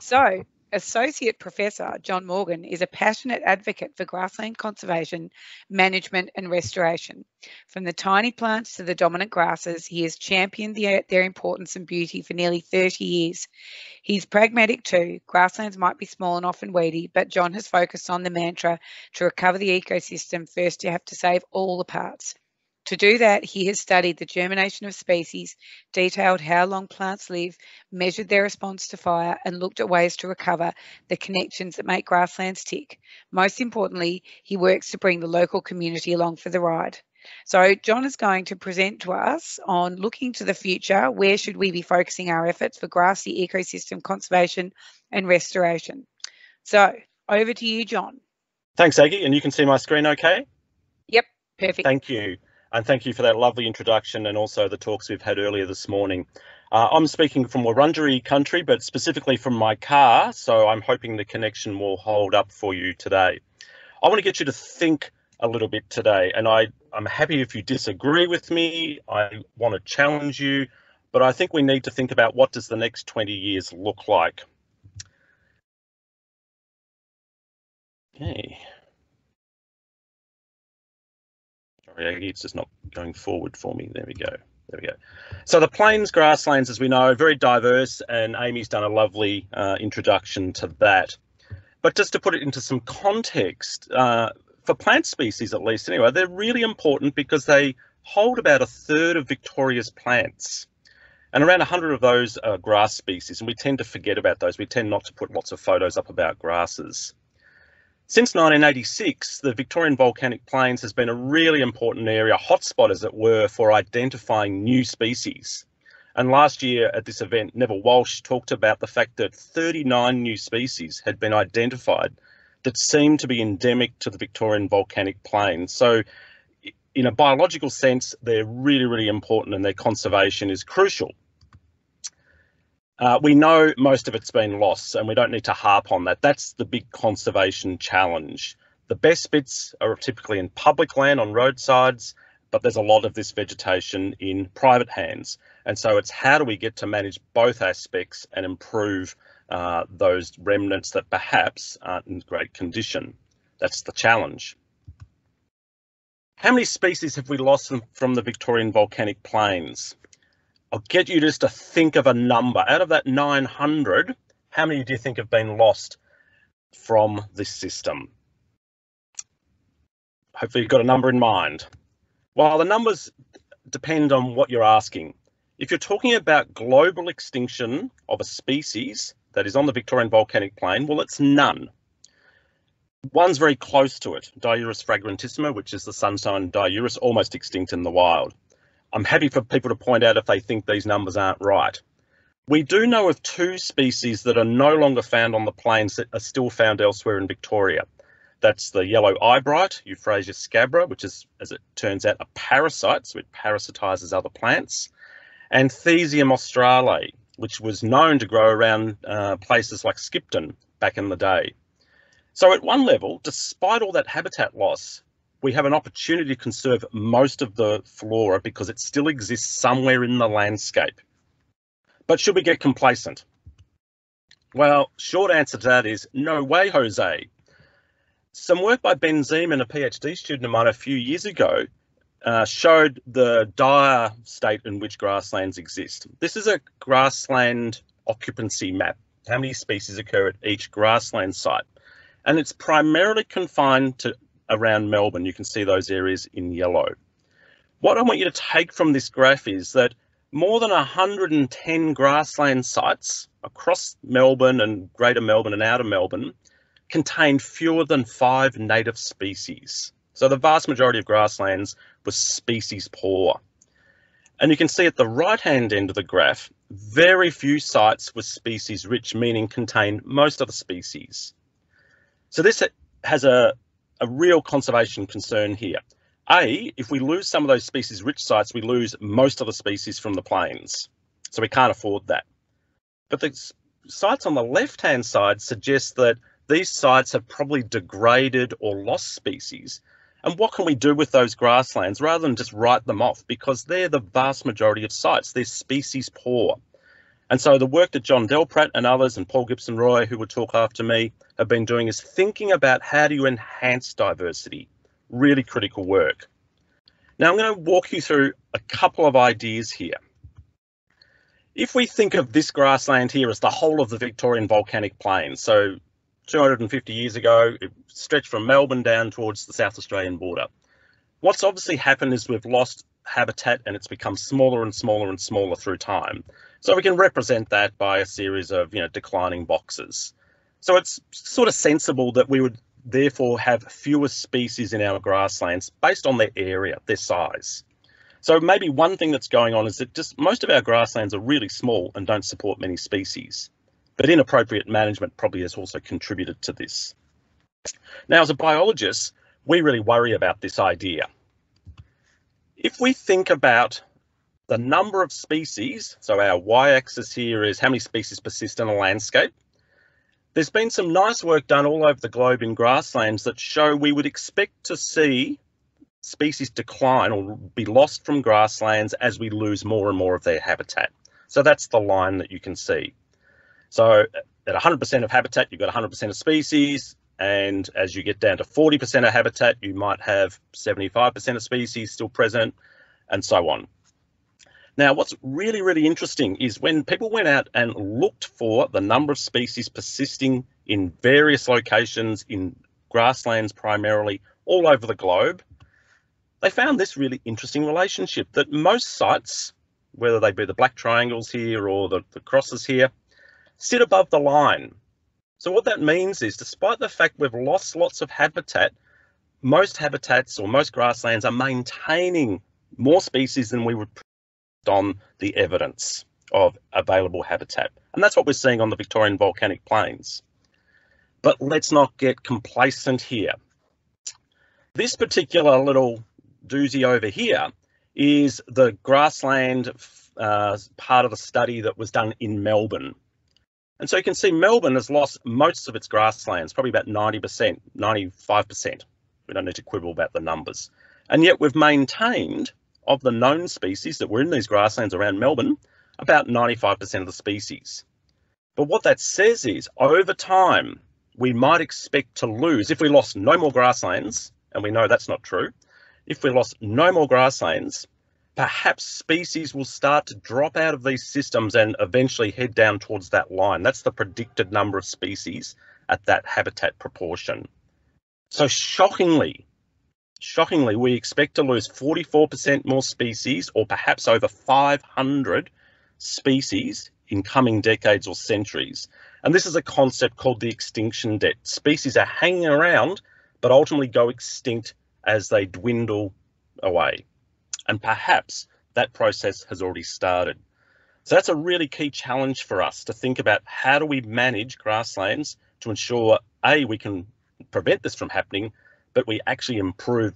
So, Associate Professor John Morgan is a passionate advocate for grassland conservation, management, and restoration. From the tiny plants to the dominant grasses, he has championed the, their importance and beauty for nearly 30 years. He's pragmatic too. Grasslands might be small and often weedy, but John has focused on the mantra to recover the ecosystem, first you have to save all the parts. To do that, he has studied the germination of species, detailed how long plants live, measured their response to fire, and looked at ways to recover the connections that make grasslands tick. Most importantly, he works to bring the local community along for the ride. So John is going to present to us on looking to the future, where should we be focusing our efforts for grassy ecosystem conservation and restoration. So over to you, John. Thanks, Aggie, and you can see my screen okay? Yep, perfect. Thank you. And thank you for that lovely introduction and also the talks we've had earlier this morning. Uh, I'm speaking from Wurundjeri country, but specifically from my car, so I'm hoping the connection will hold up for you today. I want to get you to think a little bit today, and I, I'm happy if you disagree with me. I want to challenge you, but I think we need to think about what does the next 20 years look like. Okay. It's just not going forward for me. There we go. There we go. So the plains grasslands, as we know, are very diverse, and Amy's done a lovely uh, introduction to that. But just to put it into some context, uh, for plant species at least anyway, they're really important because they hold about a third of Victoria's plants. And around 100 of those are grass species, and we tend to forget about those. We tend not to put lots of photos up about grasses. Since 1986, the Victorian Volcanic Plains has been a really important area, hotspot as it were, for identifying new species. And last year at this event, Neville Walsh talked about the fact that 39 new species had been identified that seemed to be endemic to the Victorian Volcanic Plains. So in a biological sense, they're really, really important and their conservation is crucial. Uh, we know most of it's been lost and we don't need to harp on that. That's the big conservation challenge. The best bits are typically in public land on roadsides, but there's a lot of this vegetation in private hands. And so it's how do we get to manage both aspects and improve uh, those remnants that perhaps aren't in great condition. That's the challenge. How many species have we lost from the Victorian volcanic plains? I'll get you just to think of a number. Out of that 900, how many do you think have been lost from this system? Hopefully you've got a number in mind. Well, the numbers depend on what you're asking. If you're talking about global extinction of a species that is on the Victorian volcanic plain, well, it's none. One's very close to it, Diuris fragrantissima, which is the sunshine diuris, almost extinct in the wild. I'm happy for people to point out if they think these numbers aren't right. We do know of two species that are no longer found on the plains that are still found elsewhere in Victoria. That's the yellow eyebright, Euphrasia scabra, which is, as it turns out, a parasite, so it parasitises other plants, and Thesium australe, which was known to grow around uh, places like Skipton back in the day. So at one level, despite all that habitat loss, we have an opportunity to conserve most of the flora because it still exists somewhere in the landscape. But should we get complacent? Well, short answer to that is no way, Jose. Some work by Ben Zeeman, a PhD student of mine a few years ago, uh, showed the dire state in which grasslands exist. This is a grassland occupancy map, how many species occur at each grassland site. And it's primarily confined to around Melbourne. You can see those areas in yellow. What I want you to take from this graph is that more than 110 grassland sites across Melbourne and Greater Melbourne and Outer Melbourne contain fewer than five native species. So the vast majority of grasslands was species poor. And you can see at the right hand end of the graph, very few sites were species rich, meaning contain most of the species. So this has a, a real conservation concern here. A, if we lose some of those species rich sites, we lose most of the species from the plains. So we can't afford that. But the sites on the left hand side suggest that these sites have probably degraded or lost species. And what can we do with those grasslands rather than just write them off? Because they're the vast majority of sites, they're species poor. And so the work that John Delpratt and others and Paul Gibson Roy, who will talk after me, have been doing is thinking about how do you enhance diversity. Really critical work. Now I'm going to walk you through a couple of ideas here. If we think of this grassland here as the whole of the Victorian volcanic plain, so 250 years ago, it stretched from Melbourne down towards the South Australian border. What's obviously happened is we've lost habitat and it's become smaller and smaller and smaller through time. So we can represent that by a series of you know declining boxes. So it's sort of sensible that we would therefore have fewer species in our grasslands based on their area, their size. So maybe one thing that's going on is that just most of our grasslands are really small and don't support many species. But inappropriate management probably has also contributed to this. Now, as a biologist, we really worry about this idea. If we think about the number of species, so our y-axis here is how many species persist in a landscape, there's been some nice work done all over the globe in grasslands that show we would expect to see species decline or be lost from grasslands as we lose more and more of their habitat. So that's the line that you can see. So at 100% of habitat, you've got 100% of species. And as you get down to 40% of habitat, you might have 75% of species still present and so on. Now, what's really, really interesting is when people went out and looked for the number of species persisting in various locations in grasslands primarily all over the globe, they found this really interesting relationship that most sites, whether they be the black triangles here or the, the crosses here, sit above the line. So what that means is despite the fact we've lost lots of habitat, most habitats or most grasslands are maintaining more species than we would on the evidence of available habitat. And that's what we're seeing on the Victorian volcanic plains. But let's not get complacent here. This particular little doozy over here is the grassland uh, part of the study that was done in Melbourne. And so you can see Melbourne has lost most of its grasslands, probably about 90%, 95%. We don't need to quibble about the numbers. And yet we've maintained, of the known species that were in these grasslands around Melbourne, about 95% of the species. But what that says is, over time, we might expect to lose, if we lost no more grasslands, and we know that's not true, if we lost no more grasslands, perhaps species will start to drop out of these systems and eventually head down towards that line. That's the predicted number of species at that habitat proportion. So shockingly, shockingly, we expect to lose 44% more species or perhaps over 500 species in coming decades or centuries. And this is a concept called the extinction debt. Species are hanging around, but ultimately go extinct as they dwindle away. And perhaps that process has already started. So that's a really key challenge for us to think about how do we manage grasslands to ensure A, we can prevent this from happening, but we actually improve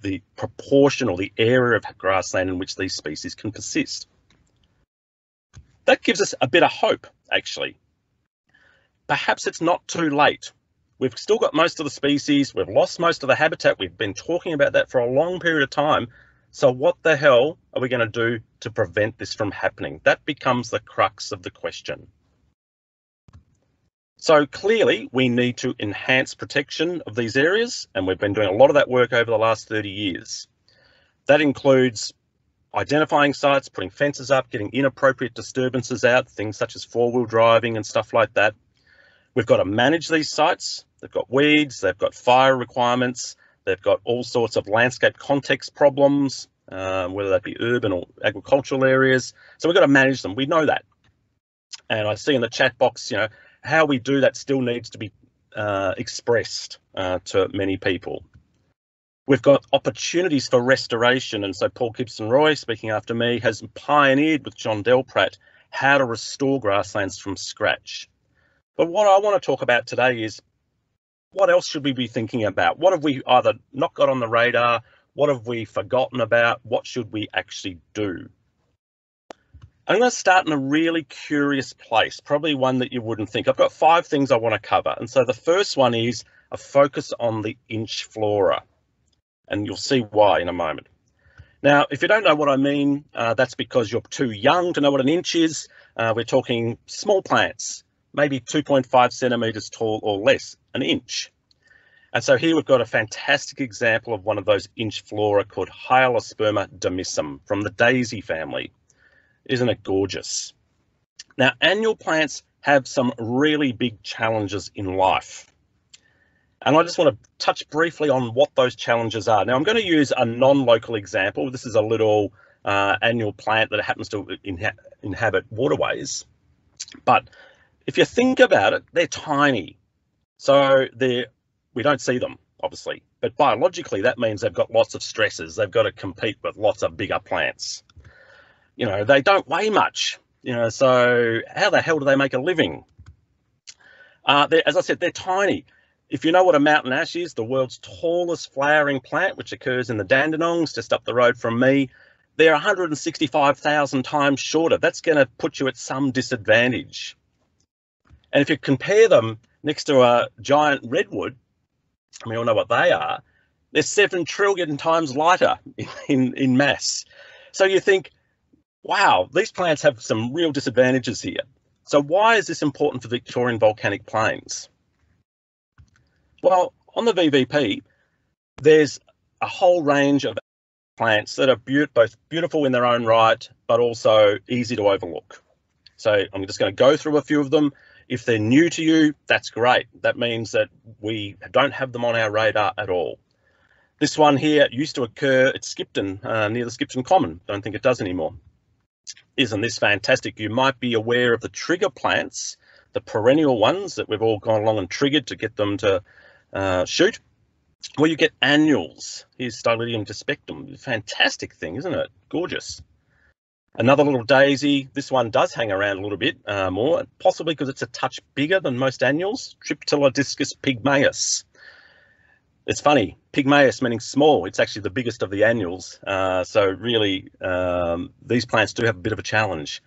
the proportion or the area of grassland in which these species can persist. That gives us a bit of hope, actually. Perhaps it's not too late We've still got most of the species. We've lost most of the habitat. We've been talking about that for a long period of time. So what the hell are we going to do to prevent this from happening? That becomes the crux of the question. So clearly we need to enhance protection of these areas and we've been doing a lot of that work over the last 30 years. That includes identifying sites, putting fences up, getting inappropriate disturbances out, things such as four-wheel driving and stuff like that. We've got to manage these sites They've got weeds, they've got fire requirements, they've got all sorts of landscape context problems, um, whether that be urban or agricultural areas. So we've got to manage them. We know that. And I see in the chat box, you know, how we do that still needs to be uh, expressed uh, to many people. We've got opportunities for restoration. And so Paul Gibson Roy, speaking after me, has pioneered with John Delpratt how to restore grasslands from scratch. But what I want to talk about today is what else should we be thinking about? What have we either not got on the radar? What have we forgotten about? What should we actually do? I'm going to start in a really curious place, probably one that you wouldn't think. I've got five things I want to cover. And so the first one is a focus on the inch flora. And you'll see why in a moment. Now, if you don't know what I mean, uh, that's because you're too young to know what an inch is. Uh, we're talking small plants, maybe 2.5 centimetres tall or less, an inch. And so here we've got a fantastic example of one of those inch flora called Hyalosperma demissum from the daisy family. Isn't it gorgeous? Now, annual plants have some really big challenges in life. And I just want to touch briefly on what those challenges are. Now, I'm going to use a non-local example. This is a little uh, annual plant that happens to inha inhabit waterways. But if you think about it, they're tiny. So they're we don't see them, obviously. But biologically, that means they've got lots of stresses. They've got to compete with lots of bigger plants. You know, they don't weigh much. You know, so how the hell do they make a living? Uh, as I said, they're tiny. If you know what a mountain ash is, the world's tallest flowering plant, which occurs in the Dandenongs just up the road from me, they're 165,000 times shorter. That's going to put you at some disadvantage. And if you compare them next to a giant redwood, we all know what they are, they're 7 trillion times lighter in, in, in mass. So you think, wow, these plants have some real disadvantages here. So why is this important for Victorian volcanic plains? Well, on the VVP, there's a whole range of plants that are be both beautiful in their own right, but also easy to overlook. So I'm just going to go through a few of them. If they're new to you, that's great. That means that we don't have them on our radar at all. This one here used to occur at Skipton, uh, near the Skipton Common. Don't think it does anymore. Isn't this fantastic? You might be aware of the trigger plants, the perennial ones that we've all gone along and triggered to get them to uh, shoot. Well, you get annuals. Here's Stylidium despectum. Fantastic thing, isn't it? Gorgeous. Another little daisy. This one does hang around a little bit uh, more, possibly because it's a touch bigger than most annuals. Triptilodiscus pygmaeus. It's funny, pygmaeus meaning small. It's actually the biggest of the annuals. Uh, so really, um, these plants do have a bit of a challenge.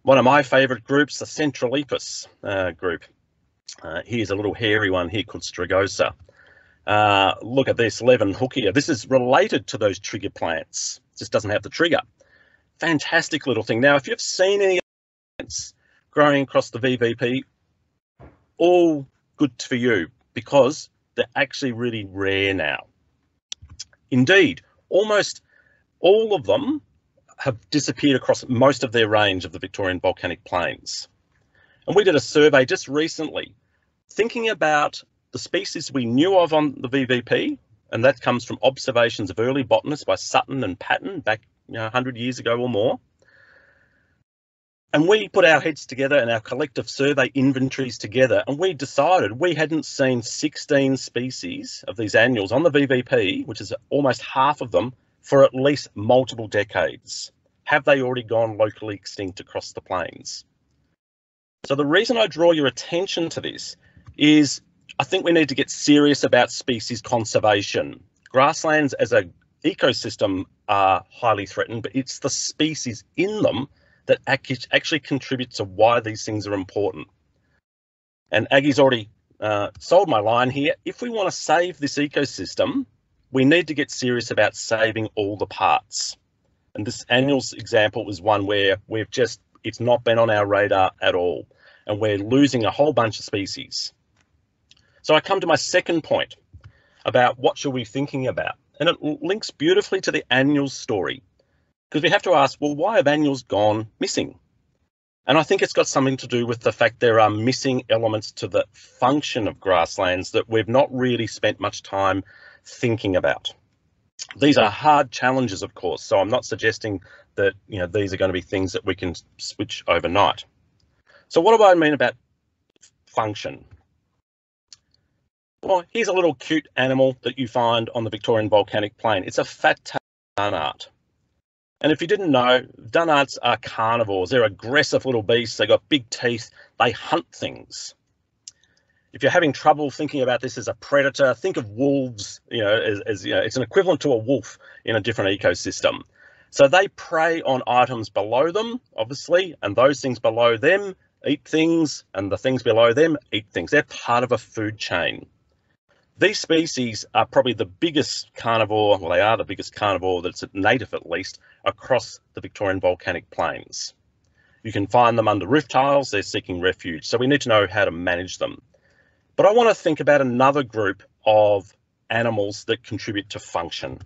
One of my favourite groups, the Centrolepis uh, group. Uh, here's a little hairy one here called Strigosa. Uh, look at this Levin Levenhookia. This is related to those trigger plants. It just doesn't have the trigger fantastic little thing. Now, if you've seen any plants growing across the VVP, all good for you because they're actually really rare now. Indeed, almost all of them have disappeared across most of their range of the Victorian volcanic plains. And we did a survey just recently thinking about the species we knew of on the VVP, and that comes from observations of early botanists by Sutton and Patton back you know, 100 years ago or more. And we put our heads together and our collective survey inventories together, and we decided we hadn't seen 16 species of these annuals on the VVP, which is almost half of them, for at least multiple decades. Have they already gone locally extinct across the plains? So the reason I draw your attention to this is I think we need to get serious about species conservation. Grasslands as a ecosystem are highly threatened, but it's the species in them that actually contribute to why these things are important. And Aggie's already uh, sold my line here. If we want to save this ecosystem, we need to get serious about saving all the parts. And this annuals example is one where we've just, it's not been on our radar at all. And we're losing a whole bunch of species. So I come to my second point about what should we be thinking about? And it links beautifully to the annuals story because we have to ask, well, why have annuals gone missing? And I think it's got something to do with the fact there are missing elements to the function of grasslands that we've not really spent much time thinking about. These are hard challenges, of course, so I'm not suggesting that you know these are going to be things that we can switch overnight. So what do I mean about function? Well, here's a little cute animal that you find on the Victorian volcanic plain. It's a fat dunnart. And if you didn't know, dunnarts are carnivores. They're aggressive little beasts. They've got big teeth. They hunt things. If you're having trouble thinking about this as a predator, think of wolves, you know, as, as you know, it's an equivalent to a wolf in a different ecosystem. So they prey on items below them, obviously, and those things below them eat things, and the things below them eat things. They're part of a food chain. These species are probably the biggest carnivore, well, they are the biggest carnivore that's native at least, across the Victorian volcanic plains. You can find them under roof tiles, they're seeking refuge, so we need to know how to manage them. But I want to think about another group of animals that contribute to function.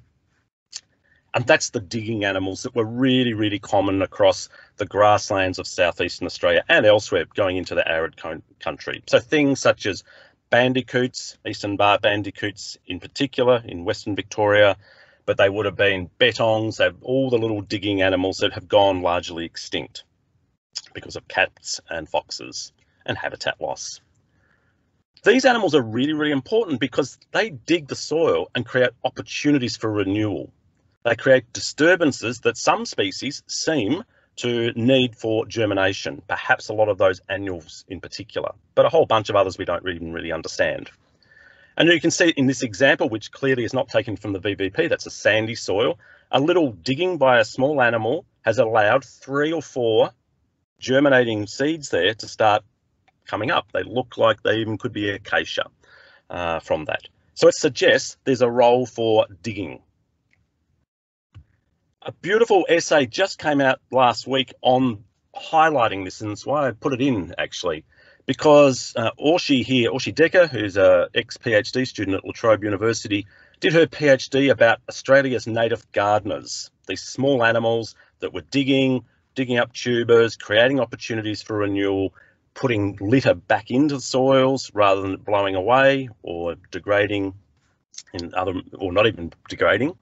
And that's the digging animals that were really, really common across the grasslands of southeastern Australia and elsewhere going into the arid country. So things such as bandicoots, eastern bar bandicoots in particular in Western Victoria, but they would have been bettongs, they have all the little digging animals that have gone largely extinct because of cats and foxes and habitat loss. These animals are really, really important because they dig the soil and create opportunities for renewal. They create disturbances that some species seem to need for germination, perhaps a lot of those annuals in particular, but a whole bunch of others we don't even really understand. And you can see in this example, which clearly is not taken from the VVP, that's a sandy soil, a little digging by a small animal has allowed three or four germinating seeds there to start coming up. They look like they even could be acacia uh, from that. So it suggests there's a role for digging a beautiful essay just came out last week on highlighting this, and that's why I put it in actually, because uh, Orshi here, Orshi Decker, who's a ex-PhD student at La Trobe University, did her PhD about Australia's native gardeners, these small animals that were digging, digging up tubers, creating opportunities for renewal, putting litter back into the soils rather than blowing away or degrading in other, or not even degrading.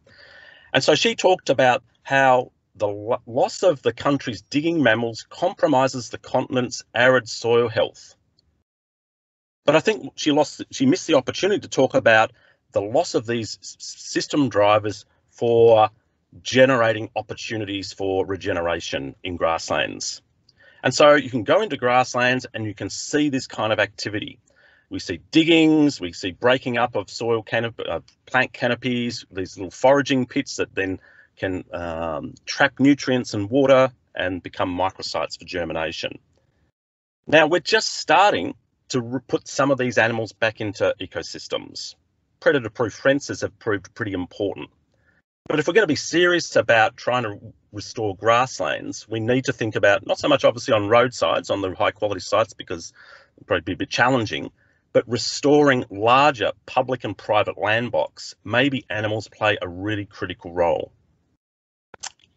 And so she talked about how the loss of the country's digging mammals compromises the continent's arid soil health. But I think she lost, she missed the opportunity to talk about the loss of these system drivers for generating opportunities for regeneration in grasslands. And so you can go into grasslands and you can see this kind of activity. We see diggings, we see breaking up of soil canop uh, plant canopies, these little foraging pits that then can um, trap nutrients and water and become microsites for germination. Now we're just starting to put some of these animals back into ecosystems. Predator-proof fences have proved pretty important. But if we're going to be serious about trying to restore grasslands, we need to think about not so much obviously on roadsides, on the high quality sites, because it'll probably be a bit challenging, but restoring larger public and private land blocks, maybe animals play a really critical role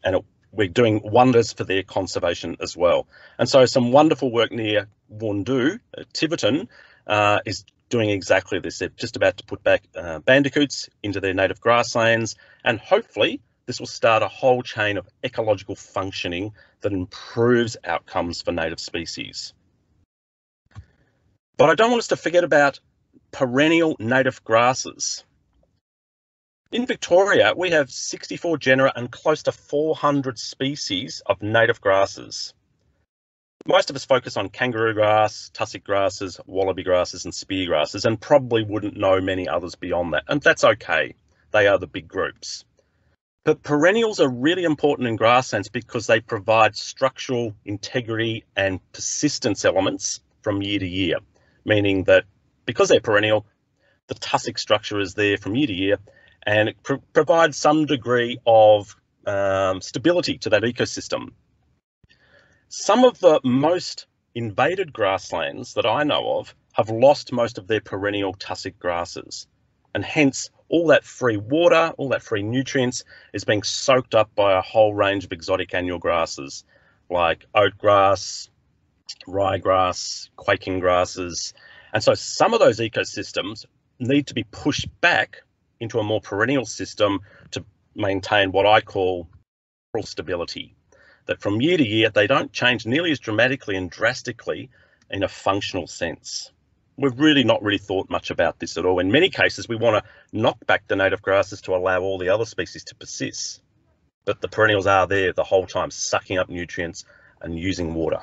and it, we're doing wonders for their conservation as well. And so some wonderful work near Woorndoo, uh, Tiverton, uh, is doing exactly this. They're just about to put back uh, bandicoots into their native grasslands, and hopefully this will start a whole chain of ecological functioning that improves outcomes for native species. But I don't want us to forget about perennial native grasses. In Victoria, we have 64 genera and close to 400 species of native grasses. Most of us focus on kangaroo grass, tussock grasses, wallaby grasses and spear grasses and probably wouldn't know many others beyond that. And that's okay. They are the big groups. But perennials are really important in grasslands because they provide structural integrity and persistence elements from year to year, meaning that because they're perennial, the tussock structure is there from year to year and it pr provides some degree of um, stability to that ecosystem. Some of the most invaded grasslands that I know of have lost most of their perennial tussock grasses, and hence all that free water, all that free nutrients is being soaked up by a whole range of exotic annual grasses like oatgrass, ryegrass, quaking grasses. And so some of those ecosystems need to be pushed back into a more perennial system to maintain what I call stability. That from year to year, they don't change nearly as dramatically and drastically in a functional sense. We've really not really thought much about this at all. In many cases, we want to knock back the native grasses to allow all the other species to persist. But the perennials are there the whole time, sucking up nutrients and using water.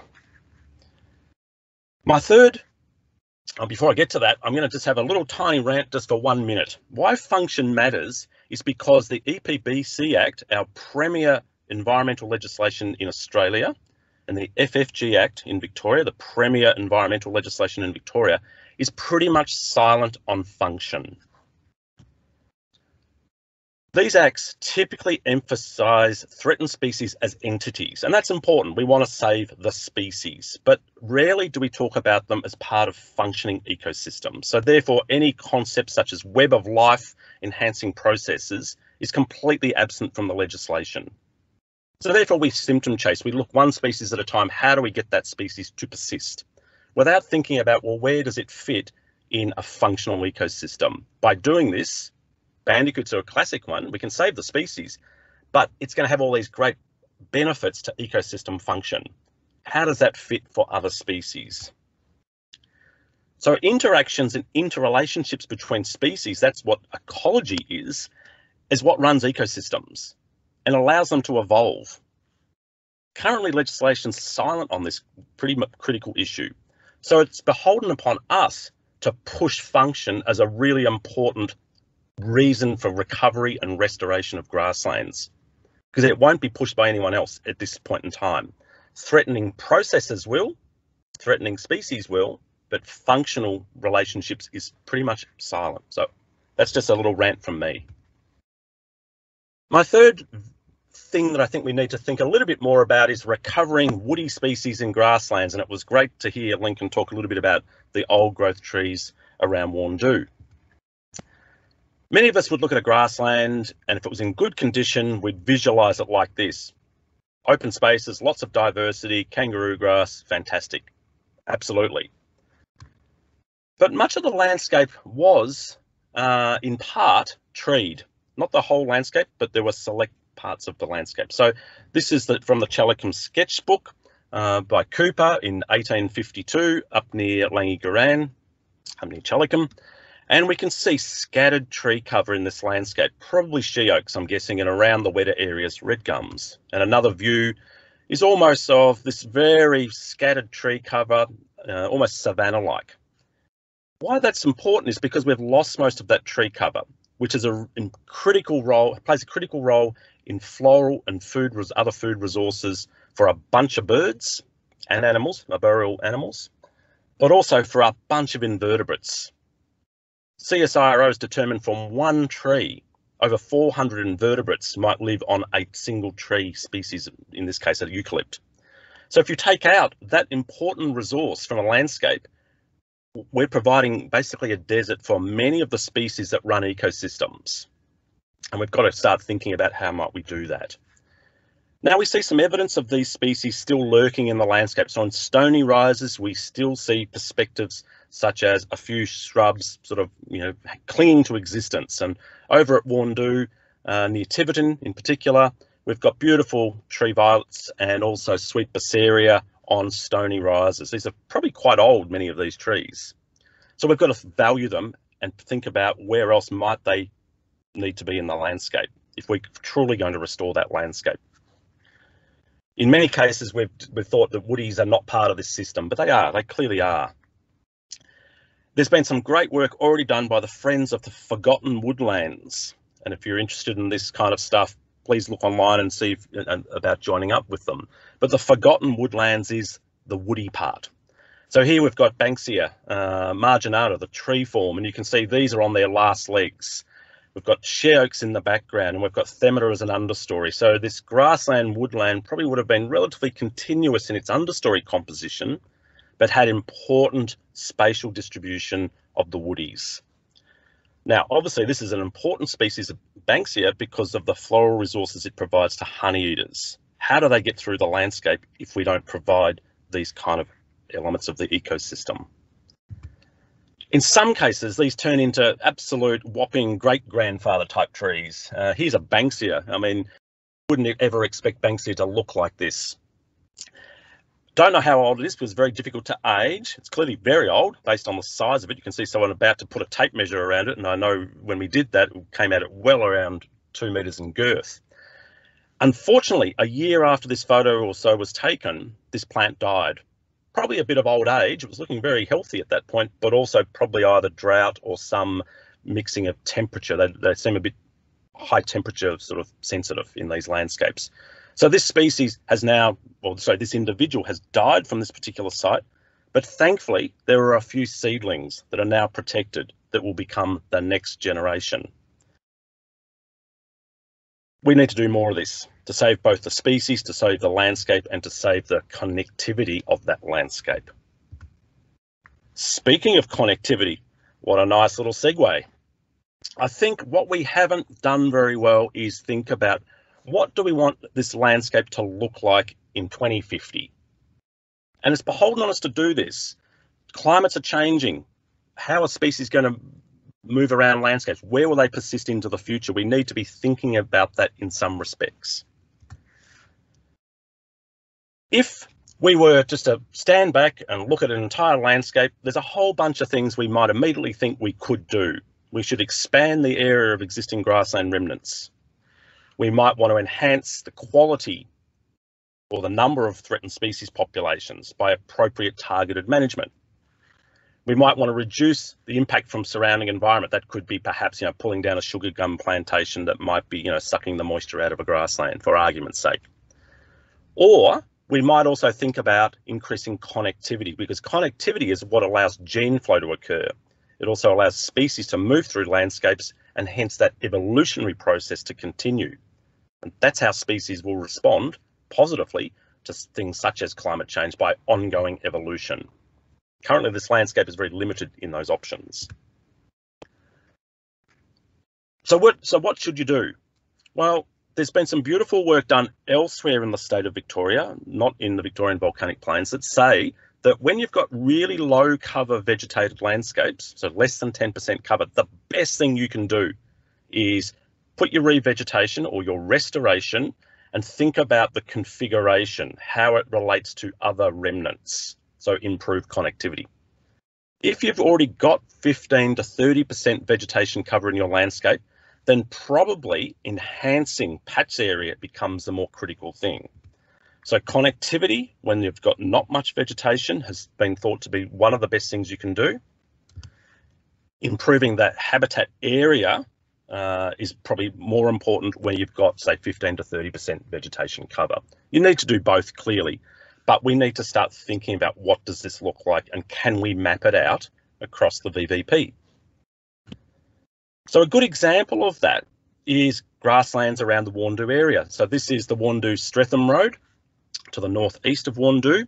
My third uh, before I get to that, I'm going to just have a little tiny rant just for one minute. Why function matters is because the EPBC Act, our premier environmental legislation in Australia, and the FFG Act in Victoria, the premier environmental legislation in Victoria, is pretty much silent on function. These acts typically emphasise threatened species as entities, and that's important. We want to save the species, but rarely do we talk about them as part of functioning ecosystems. So therefore, any concept such as web of life enhancing processes is completely absent from the legislation. So therefore, we symptom chase. We look one species at a time. How do we get that species to persist? Without thinking about, well, where does it fit in a functional ecosystem? By doing this, bandicoots are a classic one. We can save the species, but it's going to have all these great benefits to ecosystem function. How does that fit for other species? So interactions and interrelationships between species, that's what ecology is, is what runs ecosystems and allows them to evolve. Currently, legislation is silent on this pretty critical issue. So it's beholden upon us to push function as a really important reason for recovery and restoration of grasslands because it won't be pushed by anyone else at this point in time. Threatening processes will, threatening species will, but functional relationships is pretty much silent. So that's just a little rant from me. My third thing that I think we need to think a little bit more about is recovering woody species in grasslands. And it was great to hear Lincoln talk a little bit about the old growth trees around Woorndoo. Many of us would look at a grassland and if it was in good condition, we'd visualize it like this. Open spaces, lots of diversity, kangaroo grass, fantastic. Absolutely. But much of the landscape was, uh, in part, treed. Not the whole landscape, but there were select parts of the landscape. So this is the, from the Challicum sketchbook uh, by Cooper in 1852 up near Langi Ghiran, up near Challicum. And we can see scattered tree cover in this landscape, probably she oaks, I'm guessing, and around the wetter areas, red gums. And another view is almost of this very scattered tree cover, uh, almost savanna-like. Why that's important is because we've lost most of that tree cover, which is a critical role, plays a critical role in floral and food, other food resources for a bunch of birds and animals, arboreal animals, but also for a bunch of invertebrates. CSIRO has determined from one tree over 400 invertebrates might live on a single tree species, in this case, a eucalypt. So if you take out that important resource from a landscape, we're providing basically a desert for many of the species that run ecosystems. And we've got to start thinking about how might we do that. Now we see some evidence of these species still lurking in the landscape. So on stony rises, we still see perspectives such as a few shrubs sort of, you know, clinging to existence. And over at Woorndoo, uh, near Tiverton in particular, we've got beautiful tree violets and also sweet Bursaria on stony rises. These are probably quite old, many of these trees. So we've got to value them and think about where else might they need to be in the landscape if we're truly going to restore that landscape. In many cases, we've, we've thought that woodies are not part of this system, but they are, they clearly are. There's been some great work already done by the Friends of the Forgotten Woodlands. And if you're interested in this kind of stuff, please look online and see if, about joining up with them. But the Forgotten Woodlands is the woody part. So here we've got Banksia uh, marginata, the tree form, and you can see these are on their last legs. We've got share oaks in the background and we've got Themeda as an understory. So this grassland woodland probably would have been relatively continuous in its understory composition, but had important spatial distribution of the woodies. Now, obviously, this is an important species of Banksia because of the floral resources it provides to honeyeaters. How do they get through the landscape if we don't provide these kind of elements of the ecosystem? In some cases, these turn into absolute whopping great grandfather type trees. Uh, here's a Banksia. I mean, wouldn't you ever expect Banksia to look like this. Don't know how old it is, because it's very difficult to age. It's clearly very old based on the size of it. You can see someone about to put a tape measure around it. And I know when we did that, it came out at well around two meters in girth. Unfortunately, a year after this photo or so was taken, this plant died. Probably a bit of old age. It was looking very healthy at that point, but also probably either drought or some mixing of temperature. They, they seem a bit high temperature sort of sensitive in these landscapes. So this species has now, well, sorry, this individual has died from this particular site, but thankfully there are a few seedlings that are now protected that will become the next generation. We need to do more of this to save both the species, to save the landscape, and to save the connectivity of that landscape. Speaking of connectivity, what a nice little segue. I think what we haven't done very well is think about what do we want this landscape to look like in 2050? And it's beholden on us to do this. Climates are changing. How are species going to move around landscapes? Where will they persist into the future? We need to be thinking about that in some respects. If we were just to stand back and look at an entire landscape, there's a whole bunch of things we might immediately think we could do. We should expand the area of existing grassland remnants. We might want to enhance the quality or the number of threatened species populations by appropriate targeted management. We might want to reduce the impact from surrounding environment. That could be perhaps, you know, pulling down a sugar gum plantation that might be, you know, sucking the moisture out of a grassland for argument's sake. Or we might also think about increasing connectivity because connectivity is what allows gene flow to occur. It also allows species to move through landscapes and hence that evolutionary process to continue. And that's how species will respond positively to things such as climate change by ongoing evolution. Currently, this landscape is very limited in those options. So what, so what should you do? Well, there's been some beautiful work done elsewhere in the state of Victoria, not in the Victorian volcanic plains, that say that when you've got really low cover vegetated landscapes, so less than 10% cover, the best thing you can do is put your revegetation or your restoration and think about the configuration, how it relates to other remnants, so improve connectivity. If you've already got 15 to 30% vegetation cover in your landscape, then probably enhancing patch area becomes the more critical thing. So connectivity, when you've got not much vegetation, has been thought to be one of the best things you can do. Improving that habitat area uh, is probably more important when you've got, say, 15 to 30% vegetation cover. You need to do both clearly, but we need to start thinking about what does this look like and can we map it out across the VVP. So a good example of that is grasslands around the Woorndoo area. So this is the Woorndoo Streatham Road to the northeast of Woorndoo.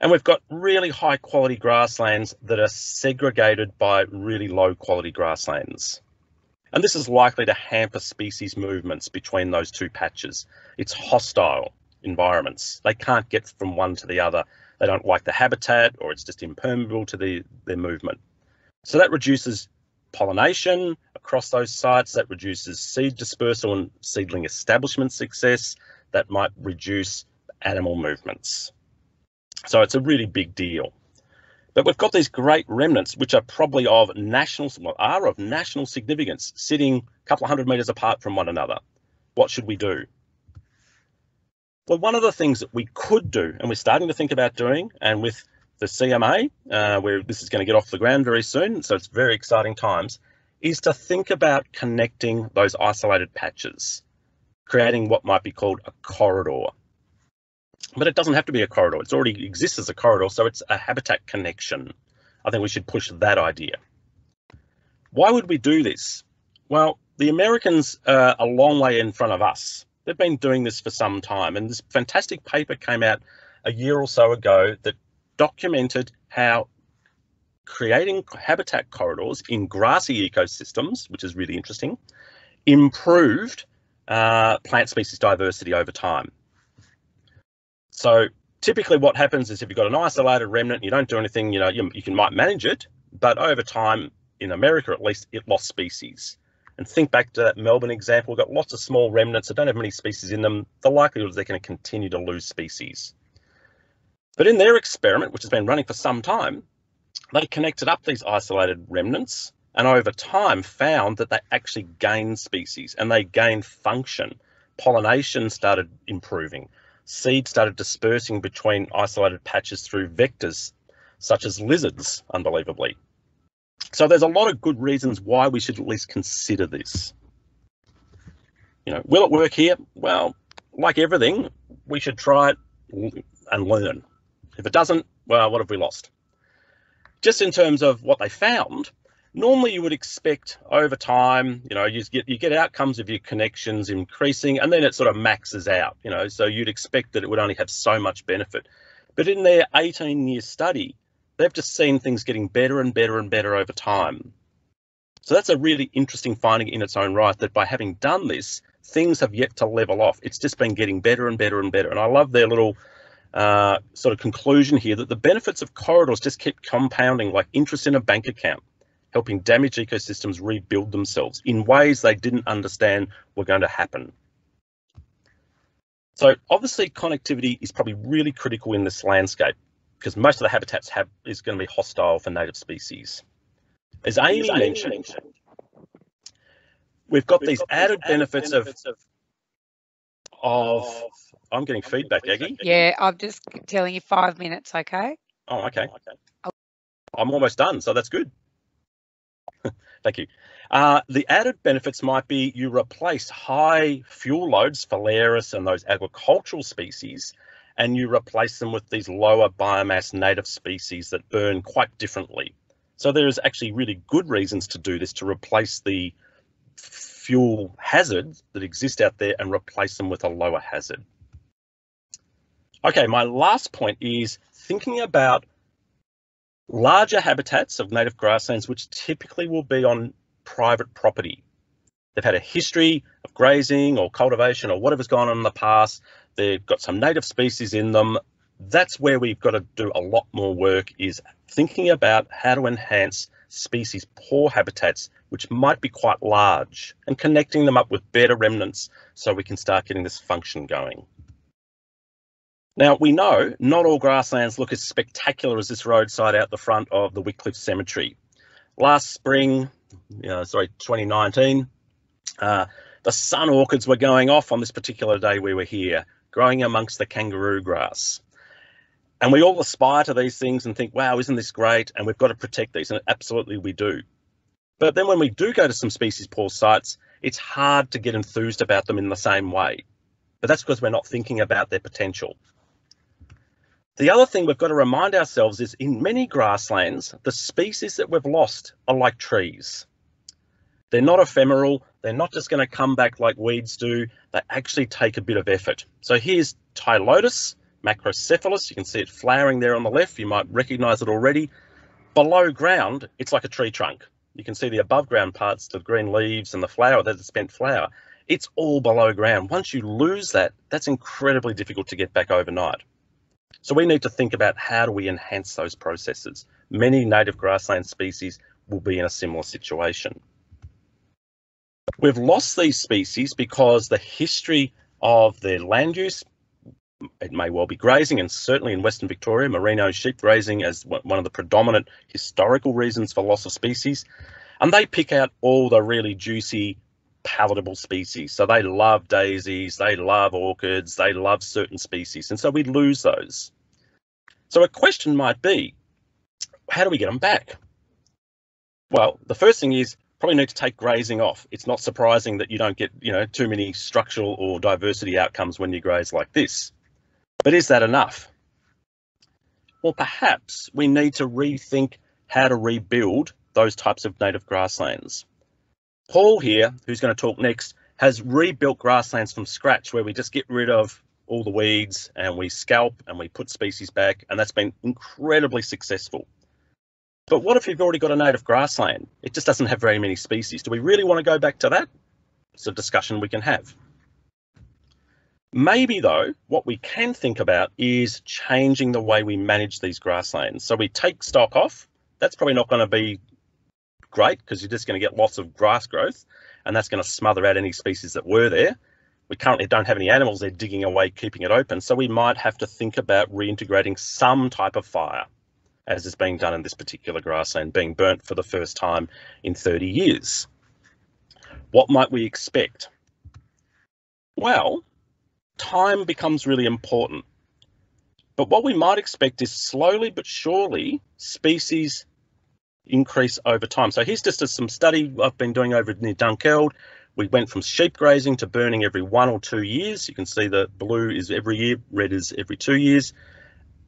And we've got really high quality grasslands that are segregated by really low quality grasslands. And this is likely to hamper species movements between those two patches. It's hostile environments. They can't get from one to the other. They don't like the habitat or it's just impermeable to the, their movement. So that reduces pollination across those sites, that reduces seed dispersal and seedling establishment success, that might reduce animal movements. So it's a really big deal. But we've got these great remnants, which are probably of national, well, are of national significance, sitting a couple of hundred metres apart from one another. What should we do? Well, one of the things that we could do, and we're starting to think about doing, and with the CMA, uh, where this is going to get off the ground very soon, so it's very exciting times, is to think about connecting those isolated patches, creating what might be called a corridor. But it doesn't have to be a corridor. It already exists as a corridor, so it's a habitat connection. I think we should push that idea. Why would we do this? Well, the Americans are a long way in front of us. They've been doing this for some time, and this fantastic paper came out a year or so ago that documented how creating habitat corridors in grassy ecosystems, which is really interesting, improved uh, plant species diversity over time. So typically what happens is if you've got an isolated remnant, you don't do anything, you know, you, you can might manage it, but over time, in America at least, it lost species. And think back to that Melbourne example, we've got lots of small remnants that don't have many species in them. The likelihood is they're going to continue to lose species. But in their experiment, which has been running for some time, they connected up these isolated remnants and over time found that they actually gained species and they gained function. Pollination started improving seed started dispersing between isolated patches through vectors, such as lizards, unbelievably. So there's a lot of good reasons why we should at least consider this. You know, will it work here? Well, like everything, we should try it and learn. If it doesn't, well, what have we lost? Just in terms of what they found, normally you would expect over time, you know, you get you get outcomes of your connections increasing, and then it sort of maxes out, you know. So you'd expect that it would only have so much benefit. But in their 18-year study, they've just seen things getting better and better and better over time. So that's a really interesting finding in its own right that by having done this, things have yet to level off. It's just been getting better and better and better. And I love their little uh, sort of conclusion here that the benefits of corridors just keep compounding like interest in a bank account helping damaged ecosystems rebuild themselves in ways they didn't understand were going to happen. So obviously connectivity is probably really critical in this landscape because most of the habitats have is going to be hostile for native species. As Amy, Amy mentioned, mentioned, we've got we've these got added, added benefits, benefits, of, of, of I'm getting feedback, Aggie. Yeah, I'm just telling you five minutes, okay? Oh, okay. okay. I'm almost done, so that's good. Thank you. Uh, the added benefits might be you replace high fuel loads, Phalaris and those agricultural species, and you replace them with these lower biomass native species that burn quite differently. So there's actually really good reasons to do this, to replace the fuel hazards that exist out there and replace them with a lower hazard. Okay, my last point is thinking about larger habitats of native grasslands, which typically will be on private property. They've had a history of grazing or cultivation or whatever's gone on in the past. They've got some native species in them. That's where we've got to do a lot more work is thinking about how to enhance species poor habitats, which might be quite large, and connecting them up with better remnants so we can start getting this function going. Now, we know not all grasslands look as spectacular as this roadside out the front of the Wickliffe Cemetery. Last spring, sorry, 2019, uh, the sun orchids were going off on this particular day we were here, growing amongst the kangaroo grass. And we all aspire to these things and think, wow, isn't this great? And we've got to protect these. And absolutely we do. But then when we do go to some species poor sites, it's hard to get enthused about them in the same way. But that's because we're not thinking about their potential. The other thing we've got to remind ourselves is in many grasslands, the species that we've lost are like trees. They're not ephemeral. They're not just going to come back like weeds do. They actually take a bit of effort. So here's Ptilotus macrocephalus. You can see it flowering there on the left. You might recognize it already. Below ground, it's like a tree trunk. You can see the above ground parts, the green leaves and the flower, that's spent flower. It's all below ground. Once you lose that, that's incredibly difficult to get back overnight. So we need to think about how do we enhance those processes. Many native grassland species will be in a similar situation. We've lost these species because the history of their land use, it may well be grazing, and certainly in Western Victoria, merino sheep grazing as one of the predominant historical reasons for loss of species. And they pick out all the really juicy, palatable species. So they love daisies, they love orchids, they love certain species. And so we lose those. So a question might be, how do we get them back? Well, the first thing is probably need to take grazing off. It's not surprising that you don't get, you know, too many structural or diversity outcomes when you graze like this. But is that enough? Well, perhaps we need to rethink how to rebuild those types of native grasslands. Paul here, who's going to talk next, has rebuilt grasslands from scratch where we just get rid of all the weeds and we scalp and we put species back, and that's been incredibly successful. But what if you've already got a native grassland? It just doesn't have very many species. Do we really want to go back to that? It's a discussion we can have. Maybe, though, what we can think about is changing the way we manage these grasslands. So we take stock off. That's probably not going to be great because you're just going to get lots of grass growth and that's going to smother out any species that were there we currently don't have any animals there digging away, keeping it open. So we might have to think about reintegrating some type of fire, as is being done in this particular grassland, being burnt for the first time in 30 years. What might we expect? Well, time becomes really important. But what we might expect is slowly but surely species increase over time. So here's just a, some study I've been doing over near Dunkeld we went from sheep grazing to burning every one or two years. You can see the blue is every year, red is every two years.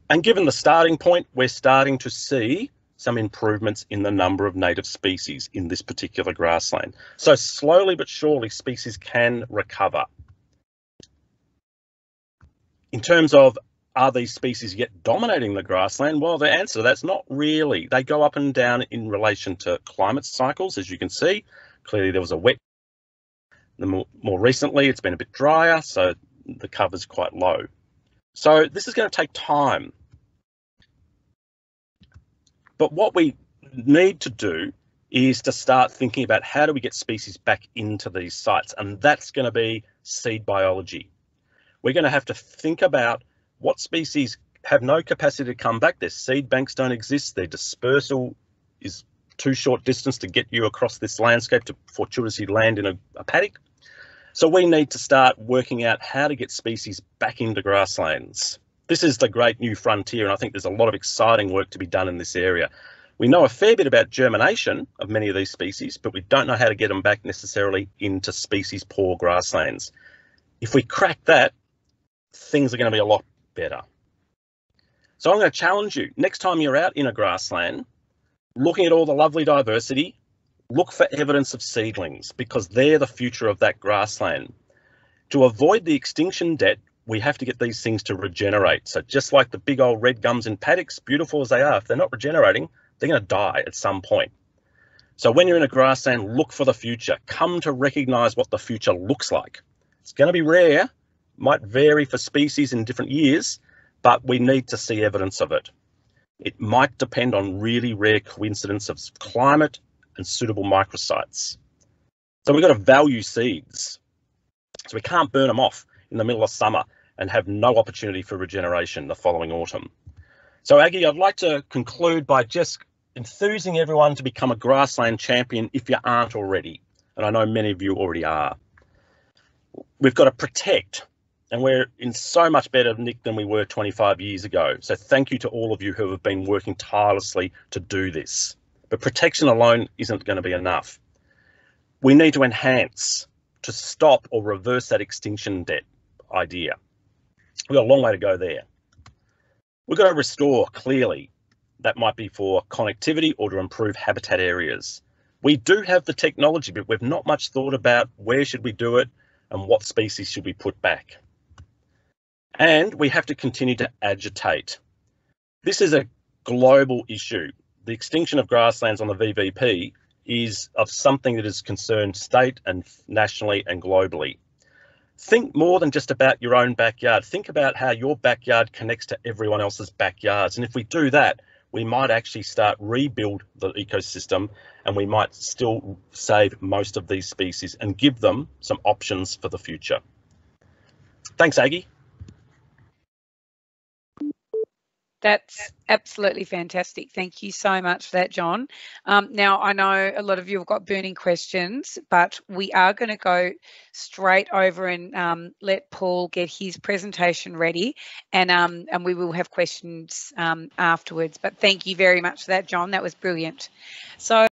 And given the starting point, we're starting to see some improvements in the number of native species in this particular grassland. So slowly but surely species can recover. In terms of are these species yet dominating the grassland? Well, the answer that's not really. They go up and down in relation to climate cycles, as you can see. Clearly there was a wet, more, more recently it's been a bit drier, so the cover's quite low. So this is going to take time. But what we need to do is to start thinking about how do we get species back into these sites, and that's going to be seed biology. We're going to have to think about what species have no capacity to come back. Their seed banks don't exist. Their dispersal is too short distance to get you across this landscape to fortuitously land in a, a paddock. So we need to start working out how to get species back into grasslands. This is the great new frontier, and I think there's a lot of exciting work to be done in this area. We know a fair bit about germination of many of these species, but we don't know how to get them back necessarily into species poor grasslands. If we crack that, things are going to be a lot better. So I'm going to challenge you next time you're out in a grassland, looking at all the lovely diversity, look for evidence of seedlings because they're the future of that grassland. To avoid the extinction debt, we have to get these things to regenerate. So just like the big old red gums in paddocks, beautiful as they are, if they're not regenerating, they're going to die at some point. So when you're in a grassland, look for the future. Come to recognize what the future looks like. It's going to be rare, might vary for species in different years, but we need to see evidence of it. It might depend on really rare coincidence of climate and suitable microsites. So we've got to value seeds. So we can't burn them off in the middle of summer and have no opportunity for regeneration the following autumn. So Aggie, I'd like to conclude by just enthusing everyone to become a grassland champion if you aren't already. And I know many of you already are. We've got to protect and we're in so much better nick than we were 25 years ago. So thank you to all of you who have been working tirelessly to do this. But protection alone isn't going to be enough. We need to enhance to stop or reverse that extinction debt idea. We've got a long way to go there. We've got to restore clearly. That might be for connectivity or to improve habitat areas. We do have the technology, but we've not much thought about where should we do it and what species should we put back. And we have to continue to agitate. This is a global issue. The extinction of grasslands on the VVP is of something that is concerned state and nationally and globally. Think more than just about your own backyard. Think about how your backyard connects to everyone else's backyards. And if we do that, we might actually start rebuild the ecosystem and we might still save most of these species and give them some options for the future. Thanks, Aggie. That's absolutely fantastic. Thank you so much for that, John. Um, now, I know a lot of you have got burning questions, but we are going to go straight over and um, let Paul get his presentation ready, and um, and we will have questions um, afterwards. But thank you very much for that, John. That was brilliant. So.